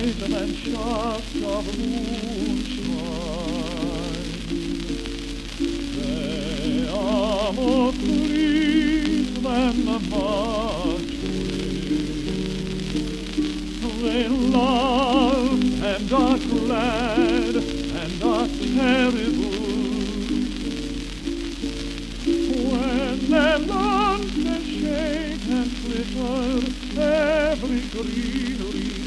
white than shafts of moonshine. They are more clean than the March wind. They love and are glad and are terrible. When their lungs and shake and flicker every greenery